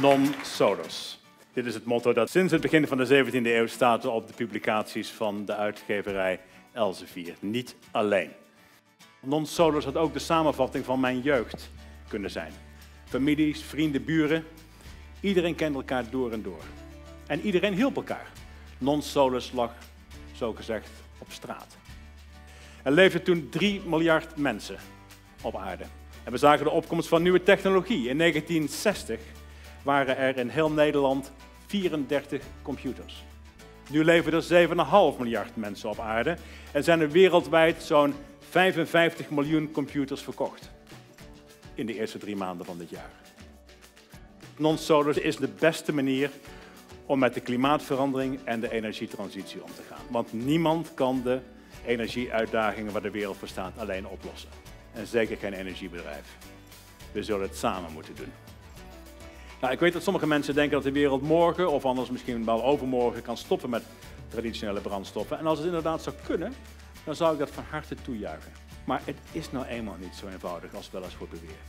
non solus. Dit is het motto dat sinds het begin van de 17e eeuw staat op de publicaties van de uitgeverij Elsevier. Niet alleen. Non solus had ook de samenvatting van mijn jeugd kunnen zijn. Families, vrienden, buren. Iedereen kende elkaar door en door. En iedereen hielp elkaar. Non solus lag, zo gezegd, op straat. Er leefden toen 3 miljard mensen op aarde. En we zagen de opkomst van nieuwe technologie. In 1960 waren er in heel Nederland 34 computers. Nu leven er 7,5 miljard mensen op aarde en zijn er wereldwijd zo'n 55 miljoen computers verkocht. In de eerste drie maanden van dit jaar. Non-solar is de beste manier om met de klimaatverandering en de energietransitie om te gaan. Want niemand kan de energieuitdagingen waar de wereld voor staat alleen oplossen. En zeker geen energiebedrijf. We zullen het samen moeten doen. Nou, ik weet dat sommige mensen denken dat de wereld morgen, of anders misschien wel overmorgen, kan stoppen met traditionele brandstoffen. En als het inderdaad zou kunnen, dan zou ik dat van harte toejuichen. Maar het is nou eenmaal niet zo eenvoudig als wel eens wordt beweerd.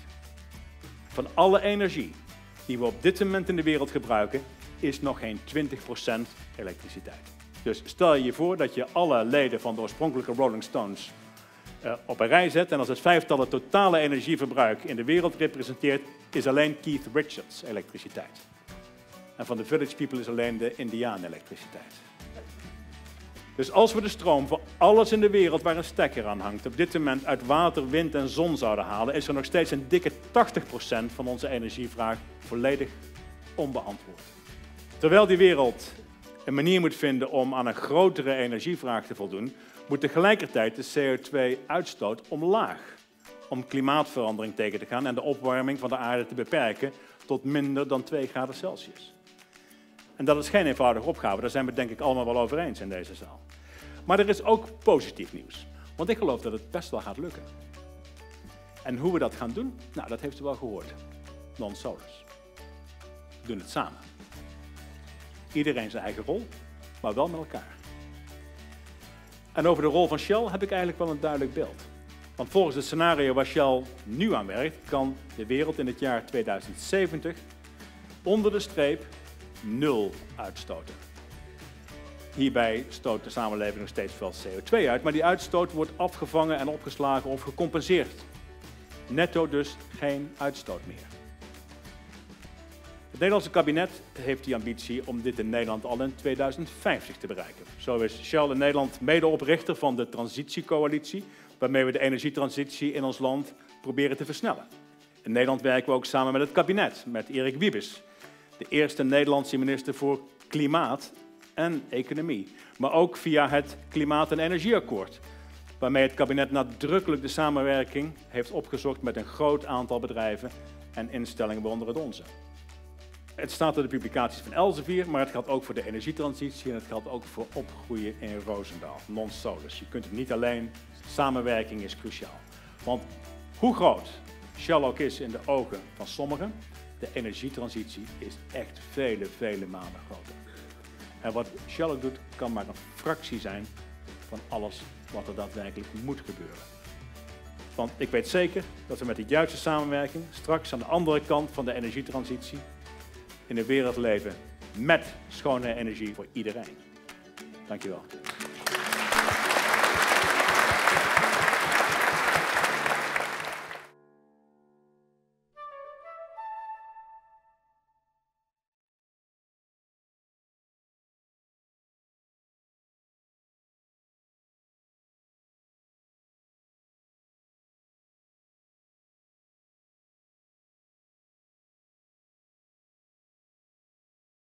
Van alle energie die we op dit moment in de wereld gebruiken, is nog geen 20% elektriciteit. Dus stel je voor dat je alle leden van de oorspronkelijke Rolling Stones op een rij zet en als het vijftal het totale energieverbruik in de wereld representeert, is alleen Keith Richards elektriciteit. En van de Village People is alleen de Indiaan elektriciteit. Dus als we de stroom voor alles in de wereld waar een stekker aan hangt, op dit moment uit water, wind en zon zouden halen, is er nog steeds een dikke 80% van onze energievraag volledig onbeantwoord. Terwijl die wereld een manier moet vinden om aan een grotere energievraag te voldoen, moet tegelijkertijd de CO2-uitstoot omlaag. Om klimaatverandering tegen te gaan en de opwarming van de aarde te beperken tot minder dan 2 graden Celsius. En dat is geen eenvoudige opgave, daar zijn we denk ik allemaal wel over eens in deze zaal. Maar er is ook positief nieuws, want ik geloof dat het best wel gaat lukken. En hoe we dat gaan doen, nou dat heeft u wel gehoord. Non-solus. We doen het samen. Iedereen zijn eigen rol, maar wel met elkaar. En over de rol van Shell heb ik eigenlijk wel een duidelijk beeld. Want volgens het scenario waar Shell nu aan werkt, kan de wereld in het jaar 2070 onder de streep nul uitstoten. Hierbij stoot de samenleving nog steeds veel CO2 uit, maar die uitstoot wordt afgevangen en opgeslagen of gecompenseerd. Netto dus geen uitstoot meer. Het Nederlandse kabinet heeft die ambitie om dit in Nederland al in 2050 te bereiken. Zo is Shell in Nederland medeoprichter van de Transitiecoalitie, waarmee we de energietransitie in ons land proberen te versnellen. In Nederland werken we ook samen met het kabinet, met Erik Wiebes, de eerste Nederlandse minister voor Klimaat en Economie. Maar ook via het Klimaat- en Energieakkoord, waarmee het kabinet nadrukkelijk de samenwerking heeft opgezocht met een groot aantal bedrijven en instellingen, waaronder het onze. Het staat in de publicaties van Elsevier, maar het geldt ook voor de energietransitie en het geldt ook voor opgroeien in Roosendaal, non-solus. Je kunt het niet alleen, samenwerking is cruciaal. Want hoe groot Shell ook is in de ogen van sommigen, de energietransitie is echt vele, vele malen groter. En wat Shell ook doet, kan maar een fractie zijn van alles wat er daadwerkelijk moet gebeuren. Want ik weet zeker dat we met de juiste samenwerking straks aan de andere kant van de energietransitie in een wereld leven met schone energie voor iedereen. Dankjewel.